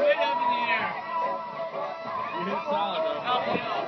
Straight up in the air. You hit solid, bro.